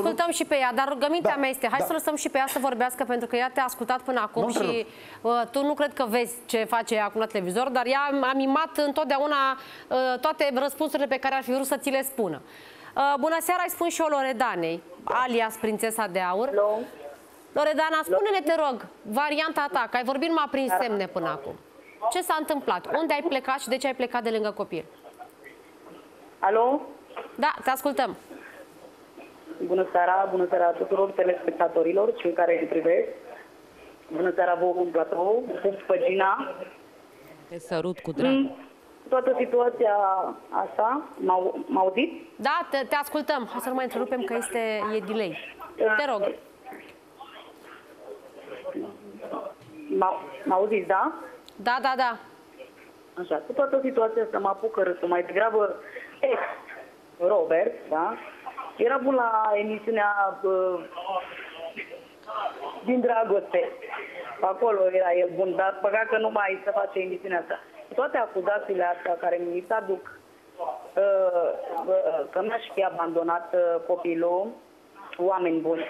Ascultăm și pe ea, dar rugămintea Da, mea este, hai da. să lăsăm și pe ea să vorbească, pentru că ea te-a ascultat până acum Nu și întrerup. uh, tu nu cred că vezi ce face ea acum la televizor, dar ea a mimat întotdeauna uh, toate răspunsurile pe care ar fi vrut să ți le spună. Uh, bună seara, îi spun și eu Loredanei, alias Prințesa de Aur. Hello? Loredana, spune-ne, te rog, varianta ta, că ai vorbit numai prin semne până acum. Ce s-a întâmplat? Unde ai plecat și de ce ai plecat de lângă copil? Alo? Da, te ascultăm. Bună seara, bună seara tuturor telespectatorilor, cei care îi privesc. Bună seara vouă în platou, pup pe Gina. Te sărut cu drag. Mm, Toată situația asta, m-au m-au auzit? Da, te, te ascultăm. Hai să nu mai întrerupem că este e delay. Te rog. M-au m-au auzit, da? Da, da, da. Așa, cu toată situația asta mă apucă râsul, mai degrabă ex Robert, da? Era bun la emisiunea uh, din dragoste. Acolo era el bun, dar păcat că nu mai se face emisiunea asta. Toate acuzațiile astea care mi se aduc uh, uh, că mi-aș fi abandonat uh, copilul, oameni buni.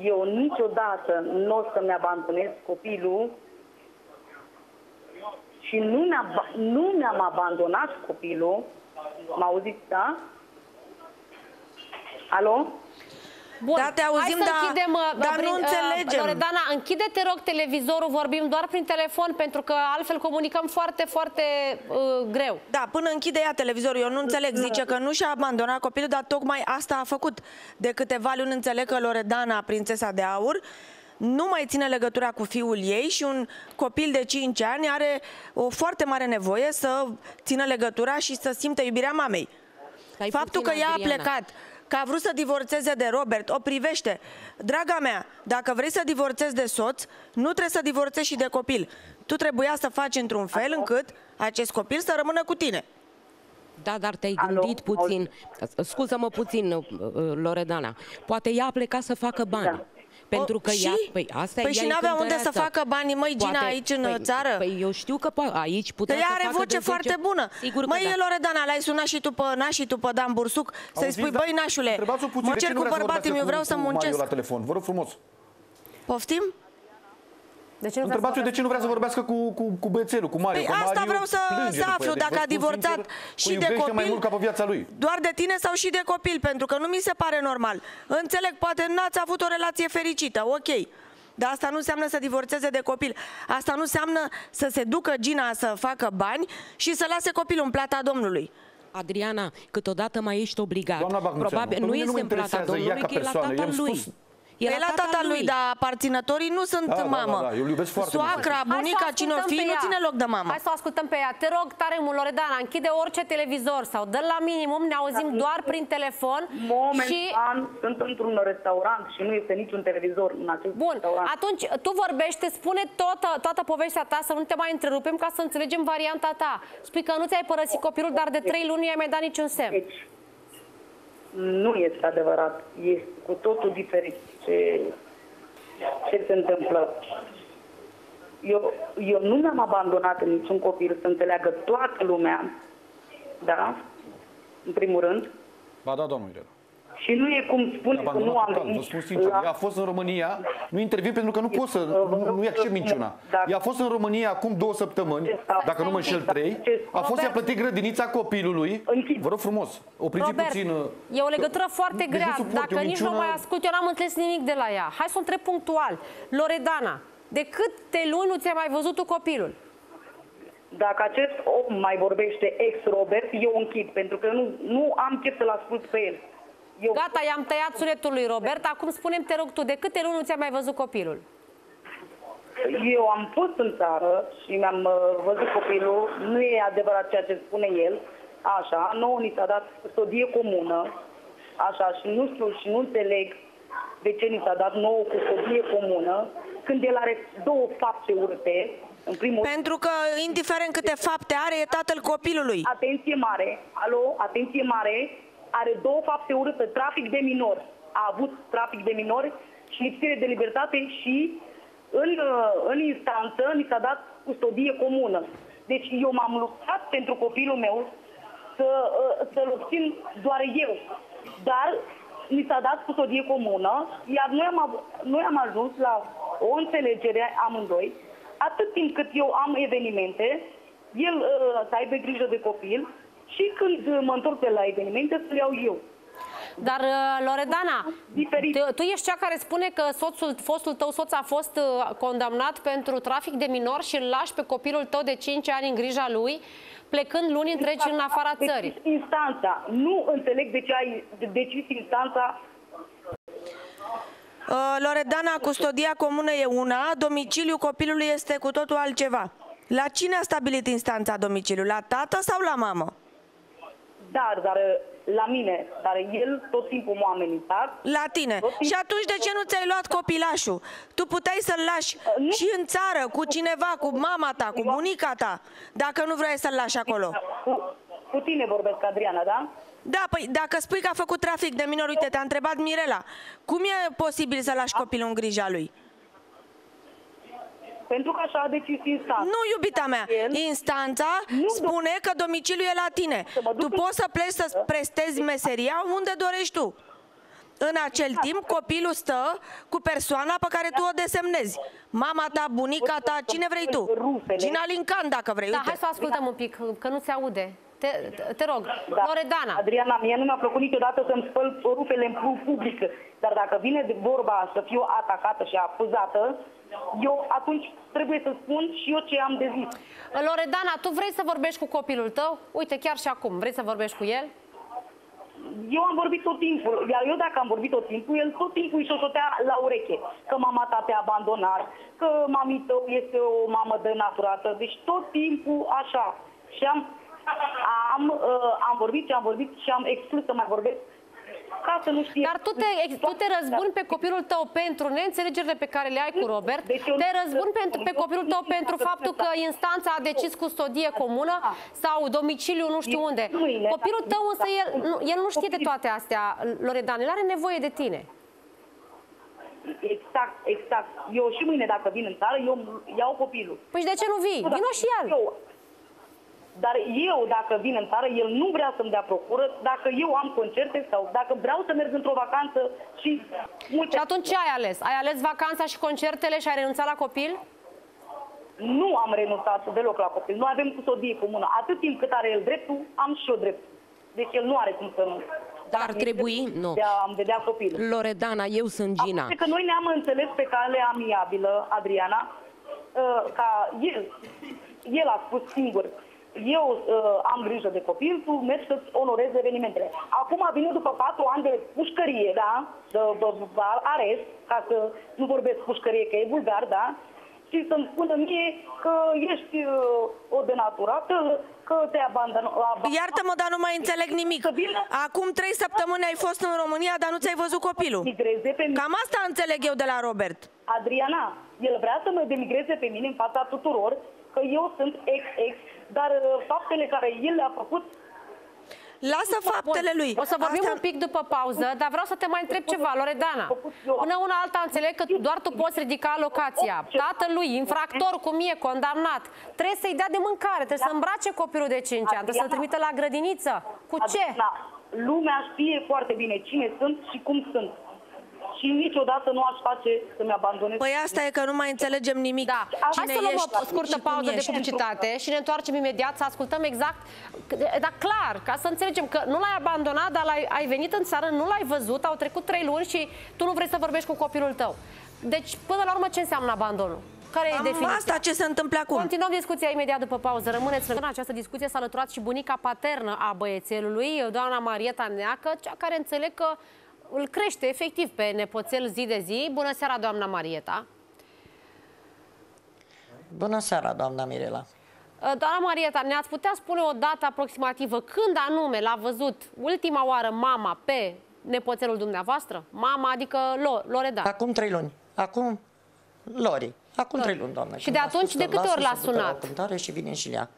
Eu niciodată nu o să-mi abandonez copilul și nu mi-am, nu mi-am abandonat copilul. Mă auziți, da? Alo? Bun. Da, te auzim, Hai să dar- închidem, uh, dar prin- nu uh, înțelegem. Loredana, închide, te rog, televizorul, vorbim doar prin telefon, pentru că altfel comunicăm foarte, foarte uh, greu. Da, până închide ea televizorul, eu nu înțeleg. Zice că nu și-a abandonat copilul, dar tocmai asta a făcut. De câteva luni înțeleg că Loredana, prințesa de aur, nu mai ține legătura cu fiul ei și un copil de 5 ani are o foarte mare nevoie să țină legătura și să simtă iubirea mamei. Stai Faptul puțin, că ea a Adriana. plecat, că a vrut să divorțeze de Robert, o privește. Draga mea, dacă vrei să divorțezi de soț, nu trebuie să divorțezi și de copil. Tu trebuia să faci într-un fel încât acest copil să rămână cu tine. Da, dar te-ai Alo? gândit puțin. Scuză-mă puțin, uh, uh, Loredana. Poate ea a plecat să facă bani. Da. Pentru O, că și? ea... Păi, asta Păi ea și e n-avea unde să cântăreață. facă banii, măi, Gina, aici în păi, țară? Păi eu știu că po- aici Că putea ea să are facă voce de 10 foarte bună. Sigur că Măi, da. Loredana, l-ai sunat și tu pe naș și tu pe Dan Bursuc să-i Auziți, spui, da? băi, nașule, Întrebați-o puțin, mă de ce cer nu cu vrea să bărbatul meu, vorbească vreau cu- să cu Mario muncesc. la telefon, vă rog frumos. Poftim? De ce nu vrea să Întrebați-o de ce nu vrea să vorbească cu, cu, cu băiețelul, cu Mario. Păi că asta Mario vreau să- plânge să după aflu, el. Deci dacă vă a spun divorțat sincer, și o de iubește mai copil? mult ca pe viața lui. Doar de tine sau și de copil? Pentru că nu mi se pare normal. Înțeleg, poate n-ați avut o relație fericită, ok. Dar asta nu înseamnă să divorțeze de copil. Asta nu înseamnă să se ducă Gina să facă bani și să lase copilul în plata Domnului. Adriana, câteodată mai ești obligat. Doamna Bagnuțeanu, Probabil pe nu mine nu este mă în plata interesează ea Domnului, ca că e la persoană. tatăl I-am lui. spus- E la tata lui, dar aparținătorii nu sunt Da, da, da, mamă. da, eu îl iubesc foarte mult. Soacra, Hai să o bunica, cine o ascultăm fi, pe nu ea. ține loc de mamă. Hai să o ascultăm pe ea. Te rog tare mult, Loredana, închide orice televizor sau dă la minimum, ne auzim doar prin telefon și... Momentan sunt într-un restaurant și nu este niciun televizor în acest Bun, restaurant. atunci tu vorbește, spune toată, toată povestea ta, să nu te mai întrerupem ca să înțelegem varianta ta. Spui că nu ți-ai părăsit copilul, dar de trei luni nu i-ai mai dat niciun semn. Deci, nu este adevărat. Este cu totul diferit ce, ce se întâmplă. Eu, eu nu mi-am abandonat în niciun copil să înțeleagă toată lumea, da? În primul rând. Ba da, doamnă Irena. Și nu e cum spune că nu Abandonat am total, venit vă spun sincer. la... Ea a fost în România, nu intervin pentru că nu pot să, Vă nu, rog nu-i să accept spun, minciuna. dacă- Ea a fost în România acum două săptămâni, dacă nu mă înșel trei, a fost, i-a plătit grădinița copilului. Închid. Vă rog frumos, opriți Robert, puțin. uh, e o legătură foarte Deci nu grea. suport, e Dacă o nici nu minciună- mai ascult, eu n-am înțeles nimic de la ea. Hai să o întreb punctual. Loredana, de câte luni nu ți-ai mai văzut tu copilul? Dacă acest om mai vorbește ex-Robert, eu închid, pentru că nu, nu am chef să-l ascult pe el. Eu, Gata, i-am tăiat sunetul lui Robert. Acum spunem, te rog tu, de câte luni nu ți-ai mai văzut copilul? eu am fost în țară și mi-am uh, văzut copilul, nu e adevărat ceea ce spune el, așa, nouă ni s-a dat custodie comună, așa, și nu știu și nu înțeleg de ce ni s-a dat nouă custodie comună, când el are două fapte urte, în primul Pentru că, indiferent câte fapte are, e tatăl copilului. atenție mare, alo, atenție mare, are două fapte urâte, trafic de minori. A avut trafic de minori și lipsire de libertate și în, uh, în instanță ni s-a dat custodie comună. Deci eu m-am luptat pentru copilul meu să, uh, să-l obțin doar eu. Dar ni s-a dat custodie comună, iar noi am, av- noi am ajuns la o înțelegere amândoi, atât timp cât eu am evenimente, el uh, să aibă grijă de copil și când uh, mă întorc de la evenimente să-l iau eu. Dar, uh, Loredana, Diferit. tu, tu ești cea care spune că soțul, fostul tău soț a fost uh, condamnat pentru trafic de minor și îl lași pe copilul tău de 5 ani în grija lui, plecând luni întregi în afara Decis țării. instanța. Nu înțeleg de ce ai decis instanța Uh, Loredana, custodia comună e una, domiciliul copilului este cu totul altceva. La cine a stabilit instanța domiciliul? La tată sau la mamă? Dar, dar la mine, dar el tot timpul m-a amenințat. La tine. Tot timpul- Și atunci de ce nu ți-ai luat copilașul? Tu puteai să-l lași nu. și în țară, cu cineva, cu mama ta, cu bunica ta, dacă nu vrei să-l lași acolo. Cu, cu tine vorbesc, Adriana, da? Da, păi dacă spui că a făcut trafic de minori, uite, te-a întrebat Mirela, cum e posibil să lași copilul în grija lui? Pentru că așa a decis instanța. Nu, iubita mea, El- instanța Nu, spune că domiciliul e la tine. Să mă duc Tu în- poți să pleci să prestezi meseria unde dorești tu. În acel timp, copilul stă cu persoana pe care tu o desemnezi. Mama ta, bunica ta, cine vrei tu. Rufele. Gina Lincan, dacă vrei. Da, uite. hai să o ascultăm un pic, că nu se aude. Te, te, te rog, Da. Loredana, Adriana, mie nu mi-a plăcut niciodată să-mi spăl rufele în pu- public. Dar dacă vine de vorba să fiu atacată și acuzată, eu atunci trebuie să spun și eu ce am de zis. Loredana, tu vrei să vorbești cu copilul tău? Uite, chiar și acum, vrei să vorbești cu el? Eu am vorbit tot timpul, iar eu dacă am vorbit tot timpul, el tot timpul îi șoșotea la ureche. Că mama ta te-a abandonat, că mami tău este o mamă denaturată. Deci tot timpul așa. Și am, am, uh, am vorbit și am vorbit și am exclus să mai vorbesc ca să nu știe. Dar tu te, tu te răzbuni pe copilul tău pentru neînțelegerile pe care le ai cu Robert, Deci eu te nu- răzbuni pentru, pe copilul tău pentru faptul că instanța a decis custodie comună sau domiciliu nu știu unde. Mâine, Copilul tău însă, el, nu, el nu știe de Copilul- toate astea, Loredan, el are nevoie de tine. Exact, exact. Eu și mâine dacă vin în țară, eu iau copilul. Păi și de ce nu vii? Nu, dar Vino și el. Eu, dar eu, dacă vin în țară, el nu vrea să-mi dea procură, dacă eu am concerte sau dacă vreau să merg într-o vacanță și multe... Și atunci ce ai ales? Ai ales vacanța și concertele și ai renunțat la copil? Nu am renunțat deloc la copil. Nu avem custodie comună. Atât timp cât are el dreptul, am și eu dreptul. Deci el nu are cum să nu. Dar ar trebui, nu. De a-mi vedea copilul. Loredana, eu sunt Gina. Acum că noi ne-am înțeles pe cale amiabilă, Adriana, uh, ca el, el a spus singur, eu uh, am grijă de copil, tu mergi să-ți onorezi evenimentele. Acum a venit după patru ani de pușcărie, da, de, de, de arest, ca să nu vorbesc pușcărie, că e vulgar, da, și să-mi spună mie că ești uh, o denaturată, că te-ai abandonat. Iartă-mă, dar nu mai înțeleg nimic. Să vină- Acum trei săptămâni ai fost în România, dar nu ți-ai văzut copilul. Migreze pe mine. Cam asta înțeleg eu de la Robert. Adriana, el vrea să mă demigreze pe mine în fața tuturor, că eu sunt ex-ex, dar uh, faptele care el le-a făcut, Lasă faptele lui. O să vorbim Astea- un pic după pauză, dar vreau să te mai întreb ceva, Loredana. Până una alta înțeleg că doar tu poți ridica locația. Tatălui, infractor cum e, condamnat, trebuie să-i dea de mâncare, trebuie să îmbrace copilul de 5 ani, trebuie să-l trimită la grădiniță. Cu ce? Adriana, lumea știe foarte bine cine sunt și cum sunt. Și niciodată nu aș face să-mi abandonez. Păi asta e că nu mai înțelegem nimic. Da, hai Cine să luăm ești o scurtă și cum pauză de ești. publicitate și ne întoarcem imediat să ascultăm exact, dar clar, ca să înțelegem că nu l-ai abandonat, dar l-ai, ai venit în țară, nu l-ai văzut, au trecut trei luni și tu nu vrei să vorbești cu copilul tău. Deci, până la urmă, ce înseamnă abandonul? Care e Am definiția? asta ce se întâmplă acum. Continuăm discuția imediat după pauză. Rămâneți în această discuție s-a alăturat și bunica paternă a băiețelului, doamna Marieta Neacă, cea care înțeleg că îl crește efectiv pe nepoțel zi de zi. Bună seara, doamna Marieta! Bună seara, doamna Mirela. Doamna Marieta, ne-ați putea spune o dată aproximativă când anume l-a văzut ultima oară mama pe nepoțelul dumneavoastră? Mama, adică Lo- Loredana. Acum trei luni. Acum, Lori. Acum trei luni, doamnă. Și Când de a atunci, spus de să câte lasă ori l-a să ducă la sunat? o cântare și vine și ea.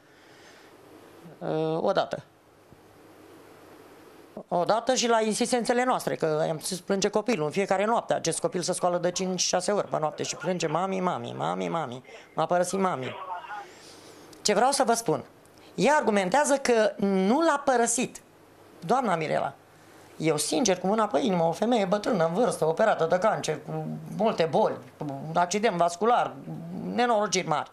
Uh, odată. Odată și la insistențele noastre, că am spus plânge copilul în fiecare noapte. Acest copil se scoală de 5-6 ori pe noapte și plânge mami, mami, mami, mami. M-a părăsit mami. Ce vreau să vă spun? Ea argumentează că nu l-a părăsit. Doamna Mirela, Eu, sincer, cu mâna pe inimă, o femeie bătrână, în vârstă, operată de cancer, cu multe boli, cu un accident vascular, nenorociri mari.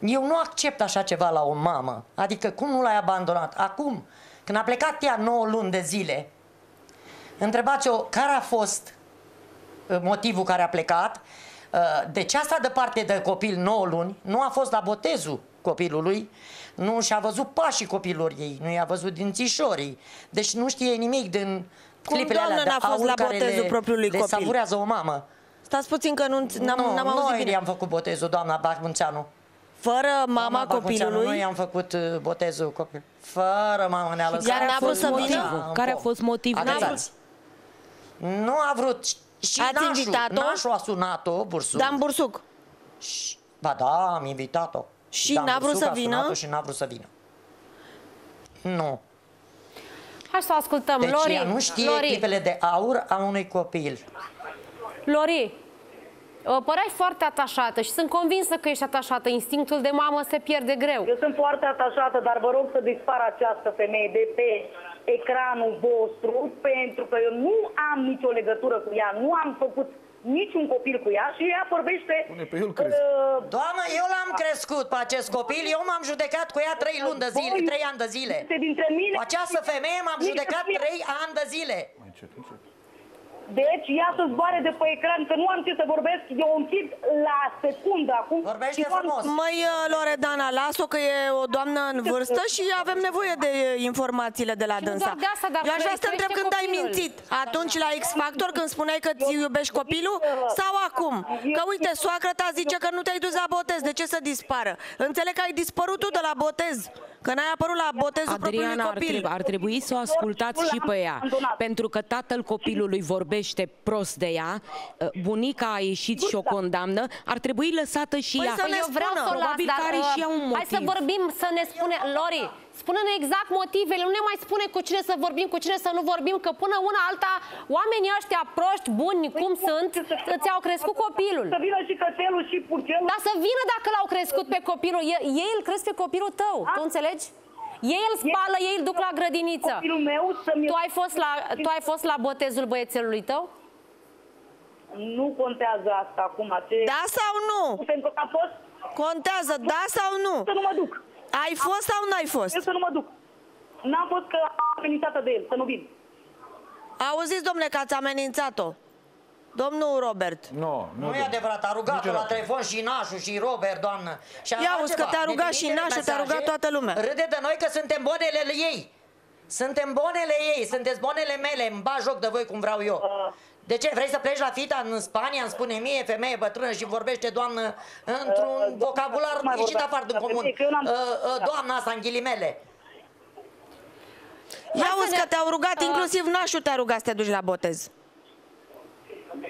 Eu nu accept așa ceva la o mamă. Adică cum nu l-ai abandonat? Acum, când a plecat ea 9 luni de zile, întrebați-o care a fost uh, motivul care a plecat, uh, de ce a stat departe de copil 9 luni, nu a fost la botezul copilului, nu și-a văzut pașii copilor ei, nu i-a văzut dințișorii, deci nu știe nimic din Cum, clipele alea doamnă, de n-a fost aur la care botezul le, propriului le copil? savurează o mamă. Stați puțin că nu, n-am, nu, n-am auzit noi bine. i-am făcut botezul, doamna Bacmunțeanu. Fără mama Doamna Bacmunțeanu, Noi copilului? i-am făcut uh, botezul copil. Fără mamă ne-a lăsat. Iar n-a vrut să vină? motivul? Care a fost motivul? Agățați. Nu a vrut. Și Ați nașul, invitat-o? nașul a sunat-o, Bursuc. Dan Bursuc. Și- Ba da, am invitat-o. Și Dan n-a vrut Bursuc să a vină? sunat-o și n-a vrut să vină. Nu. Hai să o ascultăm. Deci Lori, ea nu știe Lori, clipele de aur a unui copil. Lori, uh, păreai foarte atașată și sunt convinsă că ești atașată. Instinctul de mamă se pierde greu. Eu sunt foarte atașată, dar vă rog să dispară această femeie de pe ecranul vostru, pentru că eu nu am nicio legătură cu ea, nu am făcut niciun copil cu ea și ea vorbește... Pune pe el crezi. uh, Doamnă, eu l-am crescut pe acest copil, eu m-am judecat cu ea trei luni de zile, voi trei ani de zile. este dintre mine... Cu această femeie m-am Nici judecat mie- trei ani de zile. Mai încet, încet. Deci ea să zboare de pe ecran, că nu am ce să vorbesc, eu o închid la secundă acum. Vorbește și nu am- frumos. Măi, uh, Loredana, las-o că e o doamnă în vârstă și avem nevoie de uh, informațiile de la Și nu dânsa. doar de asta, dar Eu aș vrea să te crește întreb când ai copilul. mințit. Atunci la X Factor când spuneai că ți iubești copilul sau acum? Că uite, soacră ta zice că nu te-ai dus la botez. De ce să dispară? Înțeleg că ai dispărut tu de la botez. Că n-ai apărut la botezul propriului Adriana, ar, copil. trebui, ar trebui să o ascultați și pe ea, pentru că tatăl copilului vorbește prost de ea, uh, bunica a ieșit și o condamnă, ar trebui lăsată și Păi ea. să ne eu vreau spună. să o las, Probabil dar că are uh, și ea un hai să motiv. vorbim, să ne spune, Lori, spune-ne exact motivele, nu ne mai spune cu cine să vorbim, cu cine să nu vorbim, că până una alta, oamenii ăștia proști, buni, cum sunt, ți-au crescut copilul. Să vină și cățelul și purcelul. Dar să vină dacă l-au crescut pe copilul, ei, ei îl cresc pe copilul tău, tu înțelegi? Ei îl spală, ei îl duc la grădiniță. Copilul meu să-mi... Tu ai fost la, tu ai fost la botezul băiețelului tău? Nu contează asta acum. Ce... Da sau nu? Pentru că a fost Contează, da sau nu? să nu mă duc. Ai fost sau n-ai fost? Eu să nu mă duc. N-am fost că am amenințată de el, să nu vin. Auziți, domnule, că ați amenințat-o. Domnul Robert. Nu, Nu nu. e adevărat, a rugat-o la Niciodată. telefon și Nașu și Robert, doamnă. Și Ia auzi că te-a rugat și Nașu, te-a rugat toată lumea. Râde de noi că suntem bonele ei. Suntem bonele ei, sunteți bonele mele, îmi bag joc de voi cum vreau eu. Uh. De ce? Vrei să pleci la fita în Spania, îmi spune mie, femeie bătrână și vorbește, doamnă, într-un Uh, vocabular nu mai ieșit vorbeați afară din la comun. femeie, că eu n-am- Uh, uh, Doamna asta, în ghilimele. Ia să auzi ne- că te-au rugat, Uh, inclusiv Nașu te-a rugat să te duci la botez.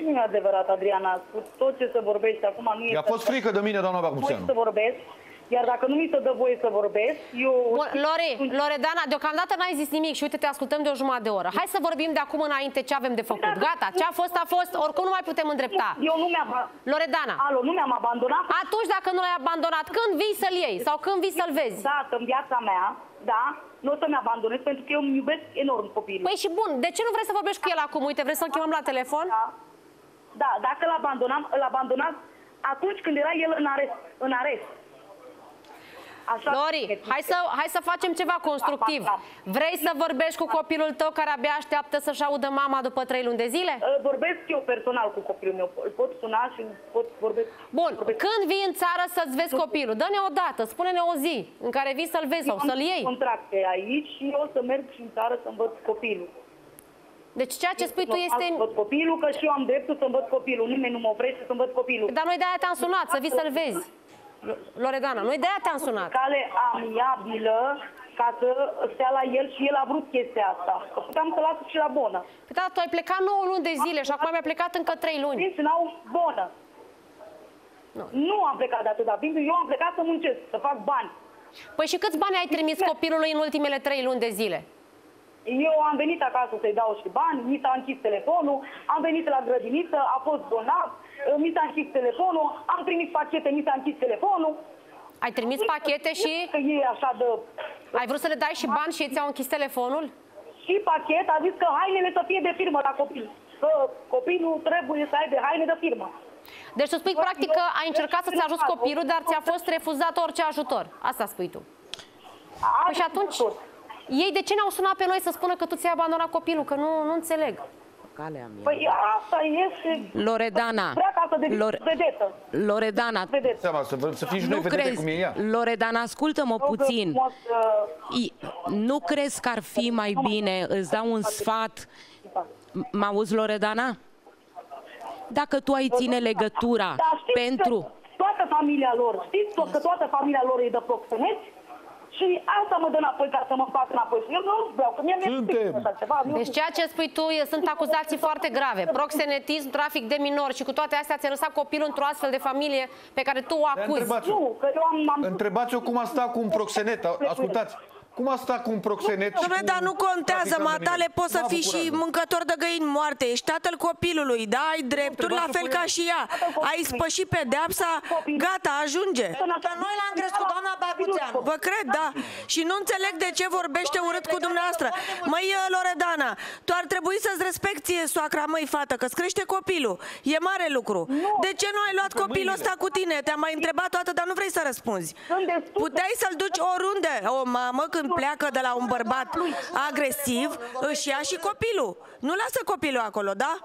Nu e adevărat, Adriana. Cu tot ce se vorbește acum nu I-a este fost frică de mine, doamna voie Bacmuțeanu. să vorbesc. Iar dacă nu mi se dă voie să vorbesc, eu... Bun, Lori, Loredana, deocamdată n-ai zis nimic și uite, te ascultăm de o jumătate de oră. Hai să vorbim de acum înainte ce avem de făcut. Gata, ce a fost, a fost, oricum nu mai putem îndrepta. Eu nu mi-am... Loredana, Alo, nu mi-am abandonat atunci dacă nu l-ai abandonat, când vii să-l iei sau când vii să-l vezi? dată în viața mea, da, nu o să-mi abandonez pentru că eu îmi iubesc enorm copilul. Păi și bun, de ce nu vrei să vorbești cu el acum? Uite, vrei să-l chemăm la telefon? Da, da dacă îl abandonam, îl abandonam atunci când era el în arest. În arest. Așa Lori, hai să, hai să facem ceva constructiv. Vrei să vorbești cu copilul tău care abia așteaptă să-și audă mama după trei luni de zile? Uh, Vorbesc eu personal cu copilul meu. Îl pot suna și pot vorbesc. Bun, vorbesc. când vii în țară să-ți vezi copilul? Dă-ne o dată, spune-ne o zi în care vii să-l vezi sau Eu am să-l iei. contracte aici și eu o să merg și în țară să-mi văd copilul. Deci ceea ce spui tu este... Să văd copilul, că și eu am dreptul să-mi văd copilul. Nimeni nu mă oprește să-mi văd copilul. Dar noi de-aia te-am sunat, să vii să-l vezi. Loredana, noi de-aia te-am sunat. Cale amiabilă ca să stea la el și el a vrut chestia asta. Că puteam să las și la bonă. Păi da, tu ai plecat 9 luni de zile și acum mi-a plecat încă 3 luni. Prin n-au bonă. Nu am plecat de atâta timp, eu am plecat să muncesc, să fac bani. Păi și câți bani ai trimis copilului în ultimele 3 luni de zile? Eu am venit acasă să-i dau și bani, mi s-a închis telefonul, am venit la grădiniță, a fost donat, mi s-a închis telefonul, am trimis pachete, mi s-a închis telefonul. Ai trimis pachete și Că e așa de... ai vrut să le dai și bani și ei ți-au închis telefonul? și pachet a zis că hainele să fie de firmă la copil. Că copilul trebuie să aibă haine de firmă. Deci tu spui practic că ai încercat să-ți ajuți copilul, dar ți-a fost refuzat orice ajutor. Asta spui tu. Păi și atunci, ei de ce ne-au sunat pe noi să spună că tu ți-ai abandonat copilul? Că nu, nu înțeleg. Calea mea. Păi asta este... Loredana, Vrea ca să devii Lore- vedetă. Loredana, Vedetă. Seama, să, să fii și noi nu vedete crezi, cum e ea. Loredana, ascultă-mă Rog puțin. frumos, uh, I- Nu crezi că ar fi mai bine, îți dau un sfat, M- mă auzi, Loredana? Dacă tu ai ține legătura Dar știți pentru... că toată familia lor, știți tot că toată familia lor e de proxeneți? Și asta mă dă înapoi ca să mă fac înapoi. Și eu nu vreau, că mie mi-e Suntem. frică așa ceva. Nu Deci ceea ce spui tu e- sunt acuzații foarte grave. Proxenetism, trafic de minori și cu toate astea ți-ai lăsat copilul într-o astfel de familie pe care tu o acuzi. Întrebați-o. Nu, că eu am... am Întrebați-o cum a stat cu un proxenet. A- Ascultați. Cum a stat cu un proxenet și Dom'le, cu dar nu contează, traficant de matale, minori? poți să N-a fii avut și curajul. mâncător de găini moarte, ești tatăl copilului, da, ai drepturi, la Întrebați-o fel pe ca el. și ea. Ai spășit pedeapsa, gata, ajunge. Că noi l-am crescut, doamna Baguțeanu. Vă cred, da. Și nu înțeleg de ce vorbește urât cu dumneavoastră. Măi, Loredana, tu ar trebui să-ți respecti soacra, măi, fată, că-ți crește copilul. E mare lucru. De ce nu ai luat copilul ăsta cu tine? Te-am mai întrebat toată, dar nu vrei să răspunzi. Sunt destule. Puteai să-l duci oriunde. O mamă când pleacă de la un bărbat agresiv, își ia și copilul. Nu lasă copilul acolo, da?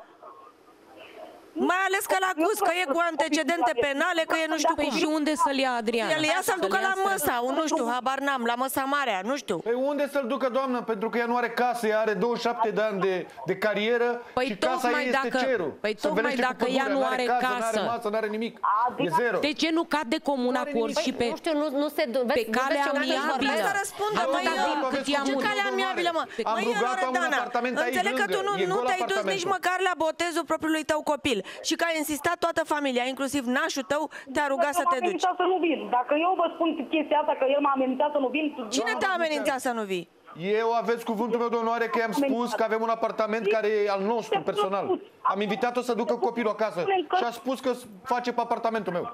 Mai ales că l-a acuz că e cu antecedente penale, că e nu știu Păi cum. și unde să-l ia Adriana? El ia să-l ducă ia la să- măsa, un, nu știu, habar n-am, la măsa marea, nu știu. Păi unde să-l ducă, doamnă? Pentru că ea nu are casă, ea are 27 de ani de, de carieră Păi și casa tocmai ei este dacă- cerul. păi Să tocmai venește cu dacă ea pădurea, nu n-are are casă, casă. n-are masă, n-are nimic. E zero. De ce nu cade comun acord și pe... Nu știu, nu, nu se... Vezi, Pe calea vezi ce urât amiabilă. vorbesc? Hai să răspundă, Am măi, rugat-o, uh, aveți cât i-am ce cuvântul, cale domnule. amiabilă, mă? Am Măi, rugat-o un Loredana, apartament aici înțeleg că tu lângă. nu, E nu gol te-ai dus nici apartamentul. măcar la botezul propriului tău copil și că ai insistat toată familia, inclusiv nașul tău, te-a rugat să M-a te duci. amenințat să nu vin. Dacă eu vă spun chestia asta, că el m-a amenințat să nu vin... Cine te-a amenințat să nu vii? Eu aveți cuvântul meu de onoare că i-am spus că avem un apartament care e al nostru personal. Am invitat-o să ducă copilul acasă și a spus că face pe apartamentul meu.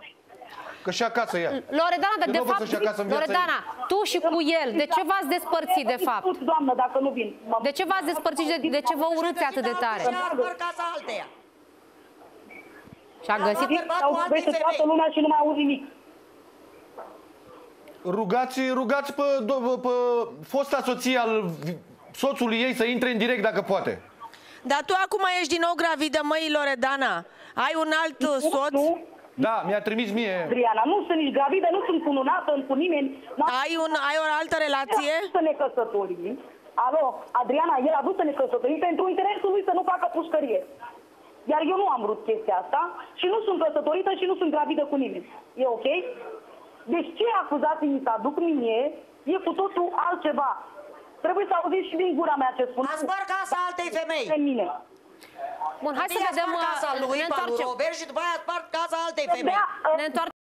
Că și acasă ea. Loredana, dar Eu de nu o văd fapt, să-și acasă în viața Loredana, tu și cu el, de ce v-ați despărțit de fapt? Doamnă, dacă nu vin. De ce v-ați despărțit și de, de ce vă urâți atât de tare? Și a apăr casa alteia. Și a găsit... Au vorbește toată lumea și nu mai aud nimic. Rugați, rugați pe, do- pe fosta soție al vi- soțului ei să intre în direct dacă poate. Dar tu acum ești din nou gravidă, măi, Loredana. Ai un alt uh, soț? Nu, Da, mi-a trimis mie. Adriana, nu sunt nici gravidă, nu sunt cununată cu nimeni. N-am Ai, un, ai o altă relație? să ne căsătorim. Alo, Adriana, el a vrut să ne căsătorim pentru interesul lui să nu facă pușcărie. Iar eu nu am vrut chestia asta și nu sunt căsătorită și nu sunt gravidă cu nimeni. E ok? Deci ce acuzații mi se aduc mie e cu totul altceva. Trebuie să auziți și din gura mea ce spun. A spăr casa altei femei. Pe mine. Bun, hai să Întâi a vedem... spart casa uh, lui Ne Palu întoarcem. Robert și după aia a spart casa altei femei. Abia, uh, Ne întoarcem